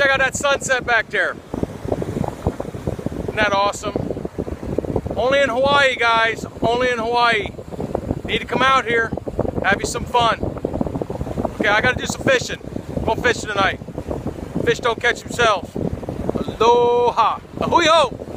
check out that sunset back there. Isn't that awesome? Only in Hawaii, guys. Only in Hawaii. Need to come out here, have you some fun. Okay, I gotta do some fishing. Go fishing tonight. Fish don't catch themselves. Aloha. Ahui!